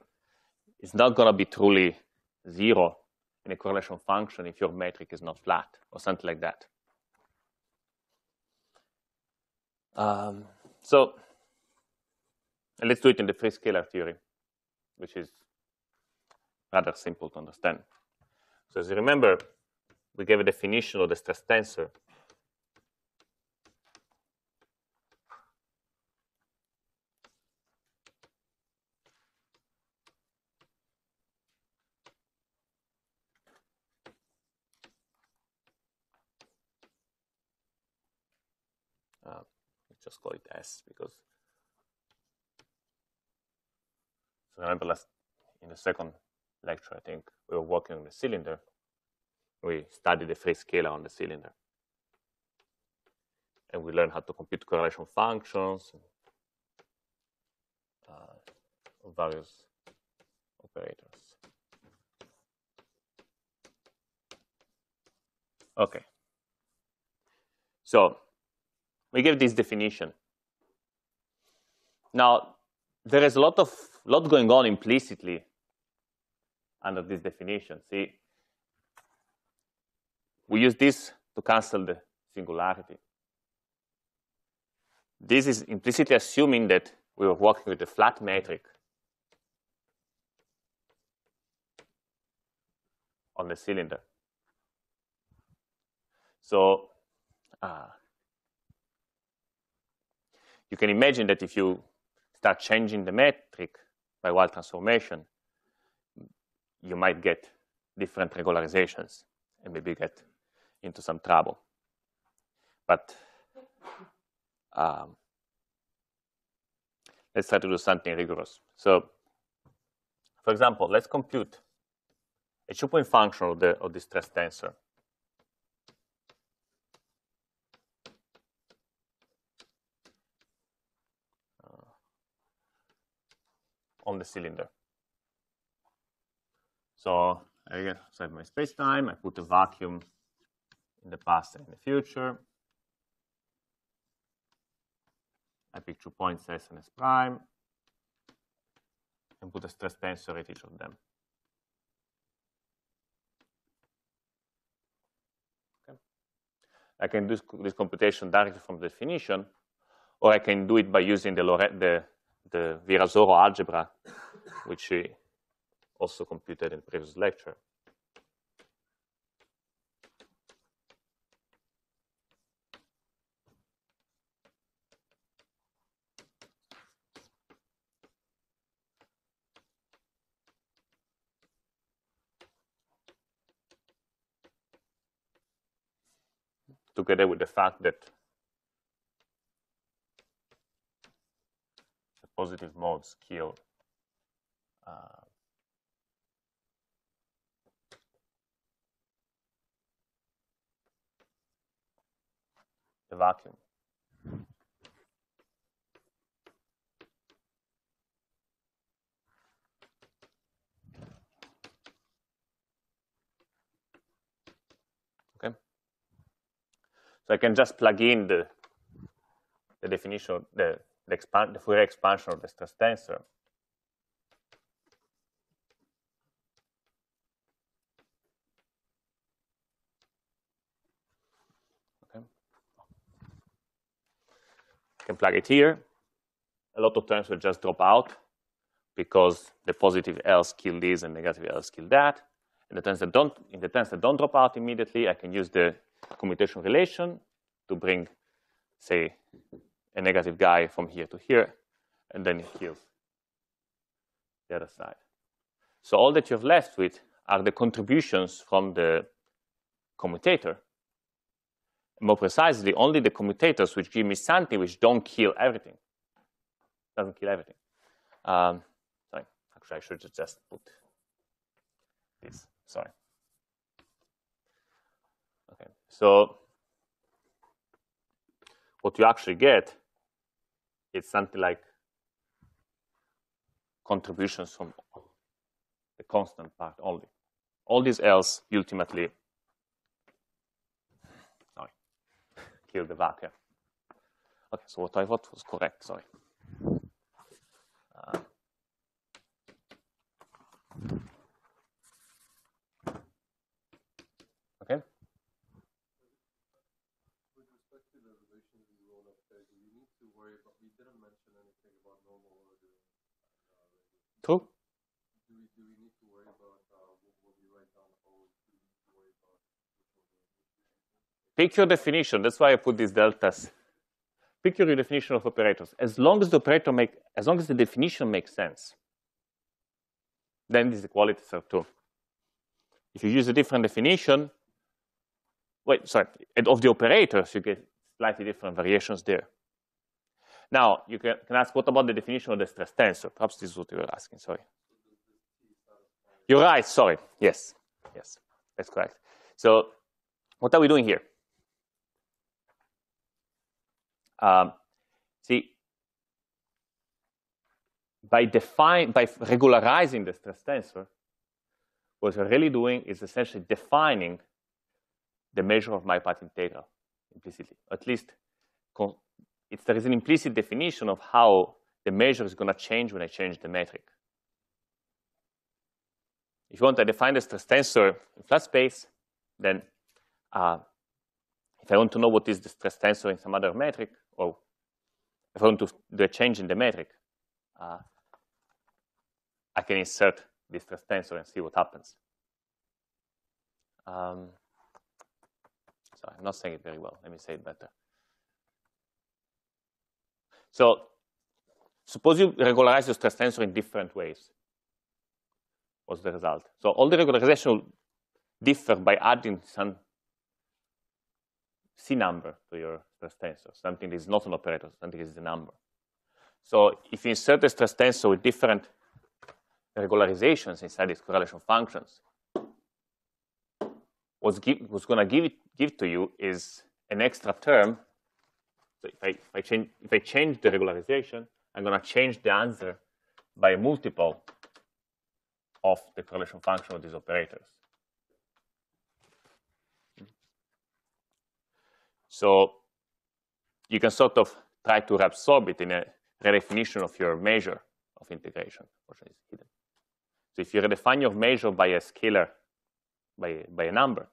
is not going to be truly zero in a correlation function if your metric is not flat or something like that. Um, so let's do it in the free scalar theory, which is rather simple to understand. So as you remember, we gave a definition of the stress tensor. Uh, let's just call it S because so remember last in the second lecture, I think we were working on the cylinder. We studied the free scalar on the cylinder. And we learned how to compute correlation functions, uh, various operators. Okay. So we give this definition. Now, there is a lot of lot going on implicitly under this definition. See, we use this to cancel the singularity. This is implicitly assuming that we were working with a flat metric on the cylinder. So uh, you can imagine that if you start changing the metric by Weyl transformation, you might get different regularizations and maybe get into some trouble. But um, let's try to do something rigorous. So, for example, let's compute a two-point function of the of the stress tensor. Uh, on the cylinder. So I set my space-time, I put a vacuum in the past and in the future. I pick two points S and S prime and put a stress tensor at each of them. Okay. I can do this computation directly from the definition, or I can do it by using the, the, the Virasoro algebra, which we also computed in the previous lecture. Together with the fact that the positive modes kill uh, the vacuum. So I can just plug in the, the definition, the, the, expand, the Fourier expansion of the stress tensor. Okay. I can plug it here. A lot of terms will just drop out because the positive else kill this and negative else kill that. In the terms that don't, in the terms that don't drop out immediately, I can use the commutation relation to bring, say, a negative guy from here to here, and then it kills the other side. So all that you have left with are the contributions from the commutator more precisely, only the commutators which give me something which don't kill everything. Doesn't kill everything. Um, sorry, actually, I should just put this. Sorry. So what you actually get is something like contributions from the constant part only. All these else ultimately sorry, kill the vacuum. Okay, so what I thought was correct, sorry. Uh, Pick your definition. That's why I put these deltas. Pick your definition of operators. As long as the operator make, as long as the definition makes sense, then this equality serve too. If you use a different definition, wait, sorry, of the operators, you get slightly different variations there. Now, you can, can ask, what about the definition of the stress tensor? Perhaps this is what you were asking, sorry. You're right, sorry. Yes, yes, that's correct. So what are we doing here? Um, see, by define, by regularizing the stress tensor, what we're really doing is essentially defining the measure of my path integral implicitly. At least it's, there is an implicit definition of how the measure is going to change when I change the metric. If you want to define the stress tensor in flat space, then uh, if I want to know what is the stress tensor in some other metric, or if I want to do a change in the metric, uh, I can insert this stress tensor and see what happens. Um, sorry, I'm not saying it very well. Let me say it better. So suppose you regularize your stress tensor in different ways. What's the result? So all the regularization will differ by adding some C number to your stress tensor, something that is not an operator, something that is a number. So if you insert a stress tensor with different regularizations inside these correlation functions, what's, what's going to give, give to you is an extra term. So if I, if I, change, if I change the regularization, I'm going to change the answer by a multiple of the correlation function of these operators. So you can sort of try to reabsorb it in a redefinition of your measure of integration. So if you redefine your measure by a scalar, by, by a number,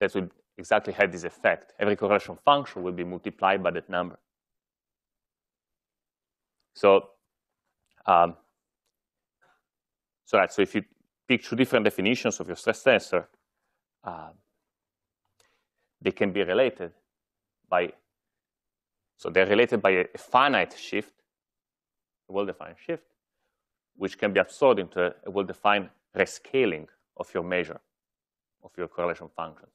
that would exactly have this effect. Every correlation function will be multiplied by that number. So, um, so, right, so if you pick two different definitions of your stress tensor, uh, they can be related by, so they're related by a finite shift, a well-defined shift, which can be absorbed into a well-defined rescaling of your measure, of your correlation function.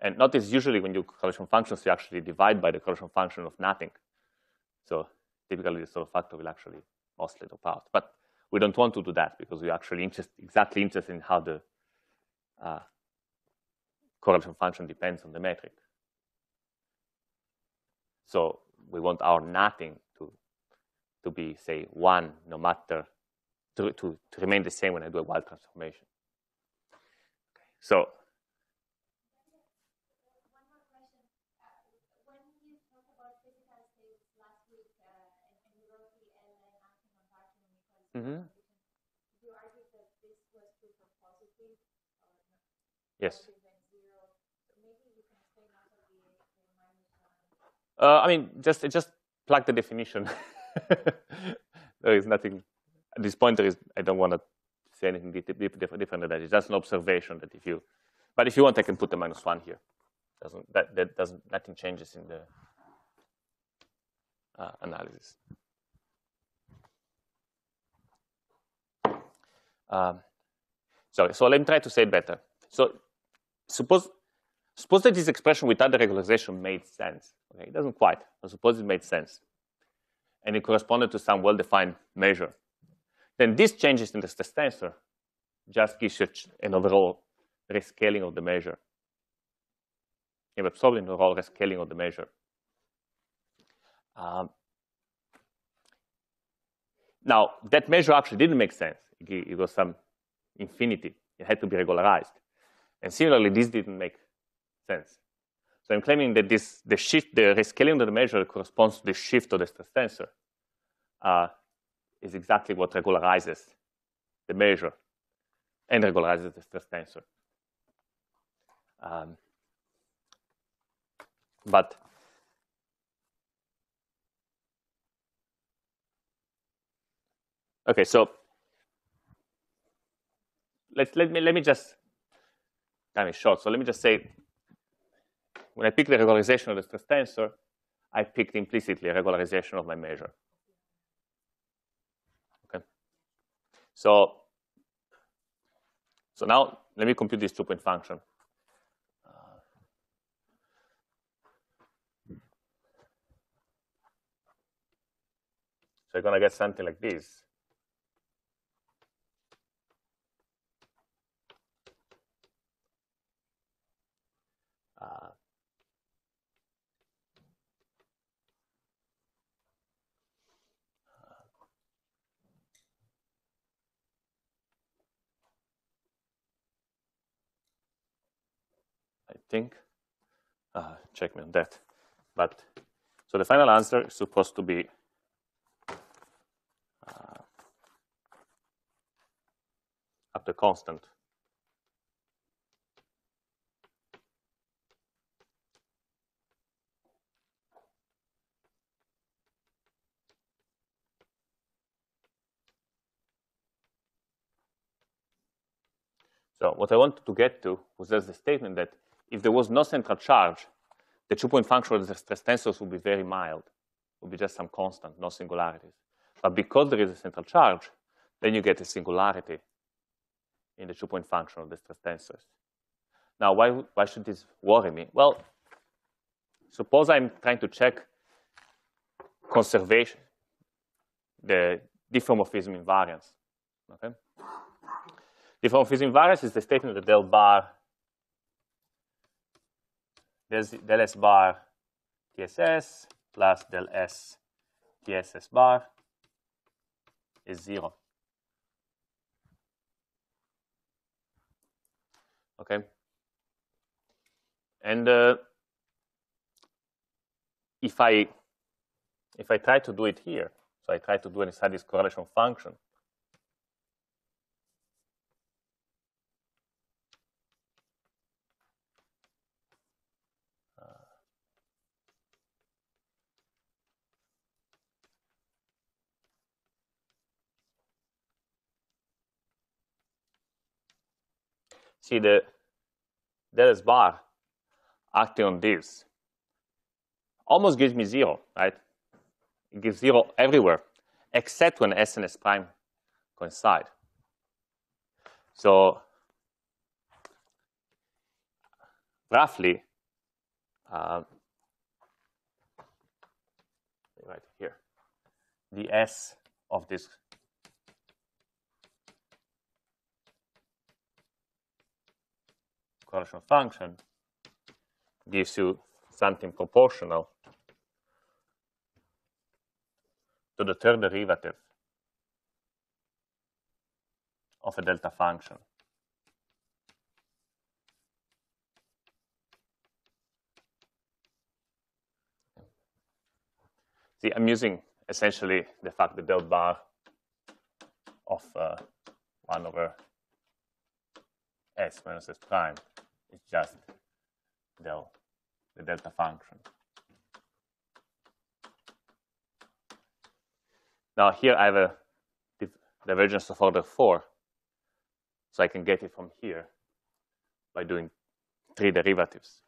And notice usually when you correlation functions, you actually divide by the correlation function of nothing. So typically this sort of factor will actually oscillate out. But we don't want to do that because we're actually interest, exactly interested in how the uh, correlation function depends on the metric. So we want our nothing to, to be, say, 1 no matter, to, to, to remain the same when I do a Weyl transformation. Okay. So Mm-hmm. Yes. Uh, I mean, just just plug the definition. there is nothing at this point. There is. I don't want to say anything different than that. It's just an observation that if you, but if you want, I can put the minus one here. Doesn't that that doesn't nothing changes in the uh, analysis. Um, sorry. So let me try to say it better. So suppose suppose that this expression without the regularization made sense. Okay, it doesn't quite, but suppose it made sense. And it corresponded to some well-defined measure. Then these changes in the stress tensor just gives you an overall rescaling of the measure. You absorb an overall rescaling of the measure. Um, now, that measure actually didn't make sense. It was some infinity. It had to be regularized. And similarly, this didn't make sense. So I'm claiming that this the shift, the rescaling of the measure corresponds to the shift of the stress tensor. Uh, is exactly what regularizes the measure and regularizes the stress tensor. Um, but okay, so let's let me let me just time is short. So let me just say, when I pick the regularization of the stress tensor, I picked implicitly a regularization of my measure. Okay. So so now let me compute this two-point function. So you're going to get something like this. Think, uh, check me on that. But so the final answer is supposed to be up to constant. So what I wanted to get to was just the statement that if there was no central charge, the two-point function of the stress tensors would be very mild. Would be just some constant, no singularities. But because there is a central charge, then you get a singularity in the two-point function of the stress tensors. Now, why, why should this worry me? Well, suppose I'm trying to check conservation, the diffeomorphism invariance. Okay? Diffeomorphism invariance is the statement that del bar, del s bar TSS plus del s TSS bar is zero. Okay. And uh, if I if I try to do it here, so I try to do inside this correlation function, see the del S bar acting on this almost gives me zero, right? It gives zero everywhere, except when S and S prime coincide. So roughly, uh, right here, the S of this correlation function gives you something proportional to the third derivative of a delta function. See, I'm using essentially the fact that del bar of uh, 1 over s minus s prime it's just del, the delta function. Now here I have a divergence of order 4. So I can get it from here by doing three derivatives.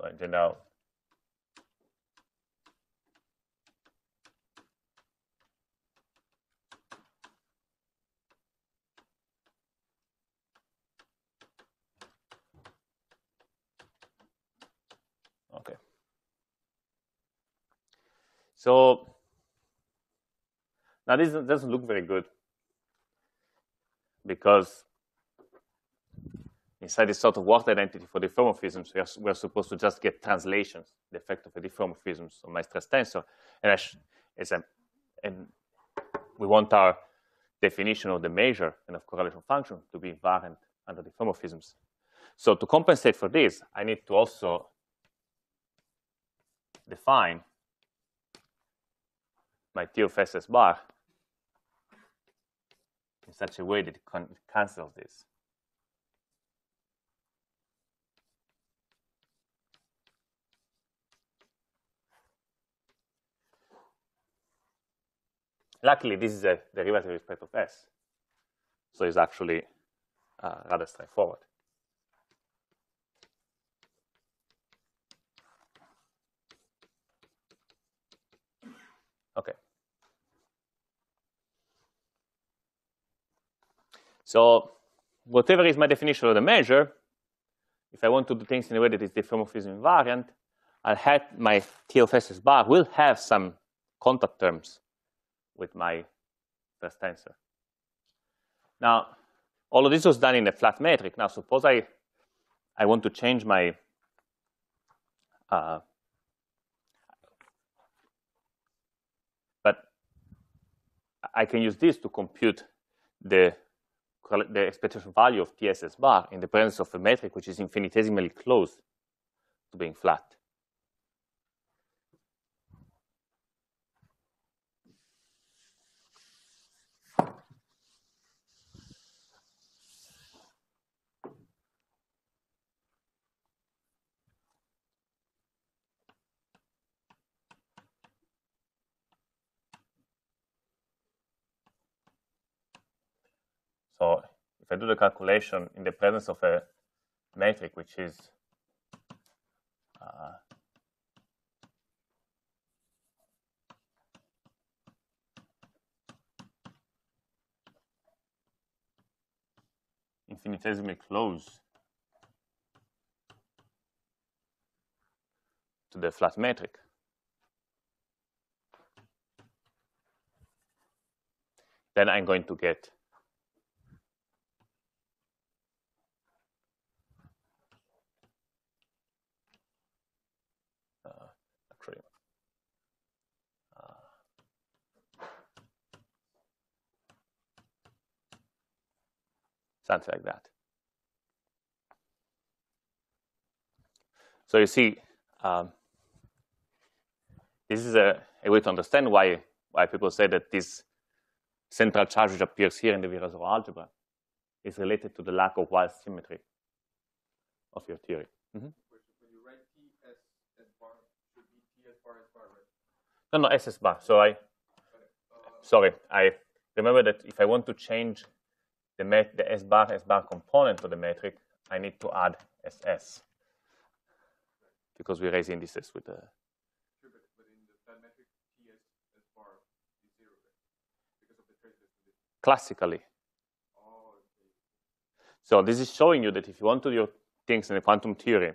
So in general, So now this doesn't look very good because inside this sort of Ward identity for diffeomorphisms, we are, we are supposed to just get translations, the effect of the diffeomorphisms on my stress tensor. And, as and we want our definition of the measure and of correlation function to be invariant under diffeomorphisms. So to compensate for this, I need to also define my T of SS bar in such a way that it can cancels this. Luckily, this is a derivative respect of S. So it's actually uh, rather straightforward. Okay. So whatever is my definition of the measure, if I want to do things in a way that is diffeomorphism invariant, I'll have my T of SS bar will have some contact terms with my first tensor. Now, all of this was done in a flat metric. Now, suppose I, I want to change my uh, but I can use this to compute the, the expectation value of TSS bar in the presence of a metric which is infinitesimally close to being flat. So if I do the calculation in the presence of a metric which is uh, infinitesimally close to the flat metric. Then I'm going to get something like that. So you see, um, this is a, a, way to understand why, why people say that this central charge which appears here in the Virasoro algebra is related to the lack of Weyl symmetry of your theory. Mm -hmm.
You TS S bar, TS bar S bar, right?
No, no, SS bar. So I, uh, sorry, I remember that if I want to change the, the S bar S bar component of the metric, I need to add SS because we raise indices with the. Classically. So this is showing you that if you want to do things in the quantum theory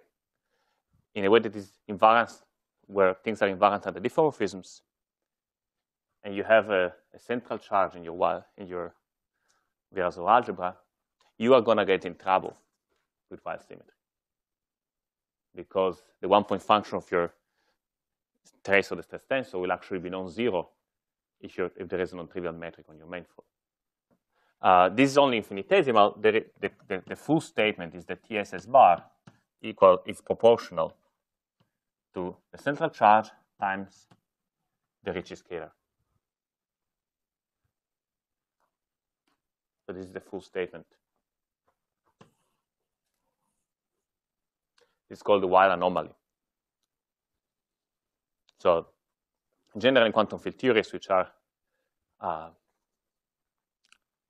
in a way that is invariant, where things are invariant under diffeomorphisms, and you have a, a central charge in your in your Virasoro algebra, you are going to get in trouble with Weyl symmetry because the one-point function of your trace of the stress tensor will actually be non-zero if, if, there is a non-trivial metric on your manifold. Uh, this is only infinitesimal. The, the, the, the, full statement is that TSS bar equal is proportional to the central charge times the Ricci scalar. So this is the full statement. It's called the Weyl anomaly. So general and quantum field theories, which are uh,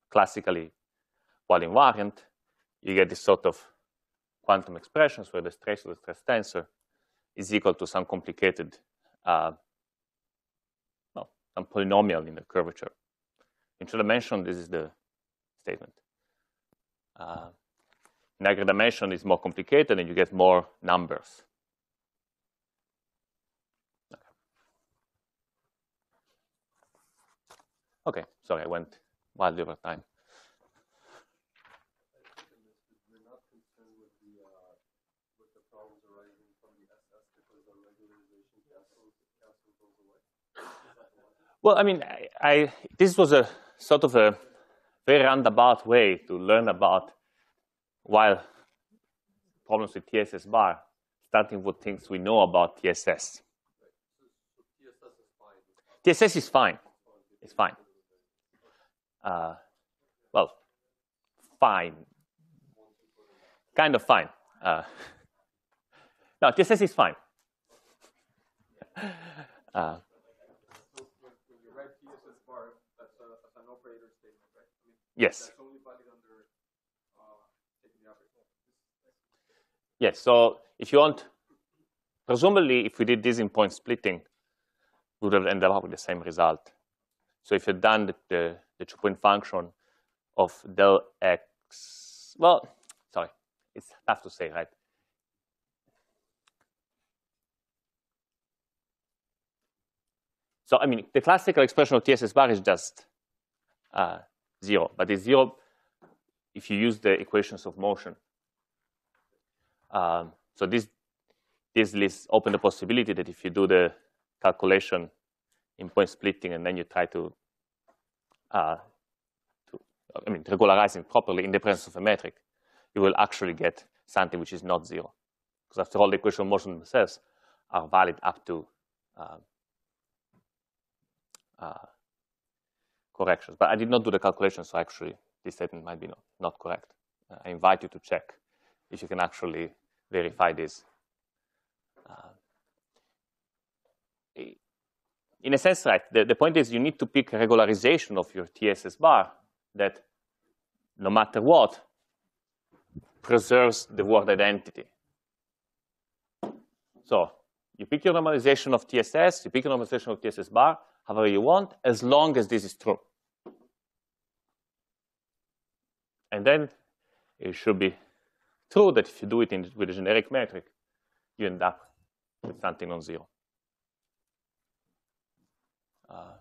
classically Weyl invariant, you get this sort of quantum expressions where the stress of the stress tensor is equal to some complicated, uh, no, some polynomial in the curvature. In two dimension, this is the statement. Uh, dimension is more complicated and you get more numbers. Okay. okay, sorry, I went wildly over time. Well, I mean, I, I, this was a sort of a very roundabout way to learn about Weyl problems with TSS bar, starting with things we know about TSS. TSS is fine. It's fine. Uh, well, fine. Kind of fine. Uh, no, TSS is fine. Uh,
So when, when you write TSS bar, that's, a, that's an operator statement, right? I mean,
yes.
That's only valid under uh, taking the average.
Yes. So if you want, presumably, if we did this in point splitting, we would have ended up with the same result. So if you've done the, the, the two-point function of del x, well, sorry, it's tough to say, right? So I mean, the classical expression of TSS bar is just uh, zero, but it's zero if you use the equations of motion. Um, so this this lists open the possibility that if you do the calculation in point splitting and then you try to, uh, to I mean, regularizing properly in the presence of a metric, you will actually get something which is not zero. Because after all, the equation of motion themselves are valid up to um, uh, corrections. But I did not do the calculation, so actually this statement might be not, not correct. Uh, I invite you to check if you can actually verify this. Uh, in a sense, right, the, the point is you need to pick a regularization of your TSS bar that no matter what, preserves the Ward identity. So you pick your normalization of TSS, you pick your normalization of TSS bar, however you want, as long as this is true. And then it should be true that if you do it in, with a generic metric, you end up with something non-zero. Uh,